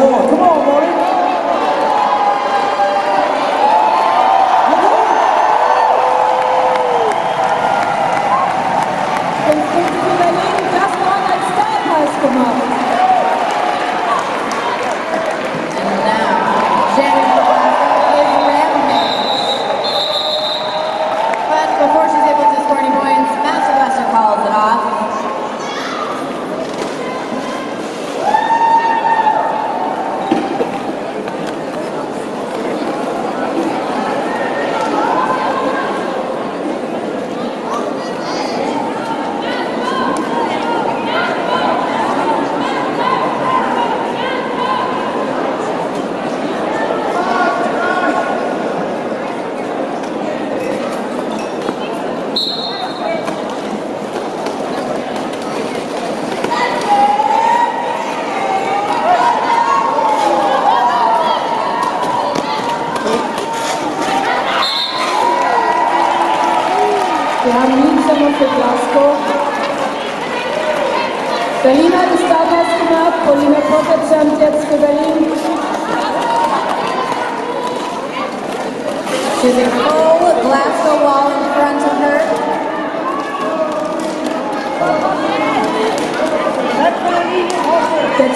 하고 Wir haben Lead Jammer für Glasgow. Berlin hat den Starpass gemacht. Paulina Pocket jumpt jetzt für Berlin. She's a full Glasgow wall in front of her.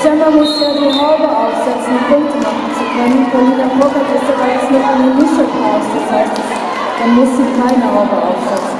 Der muss ja die Haube aufsetzen, um Punkte machen zu können. Paulina Pocket ist aber jetzt mit einer Mischung aus. Das heißt, dann muss sie keine Haube aufsetzen.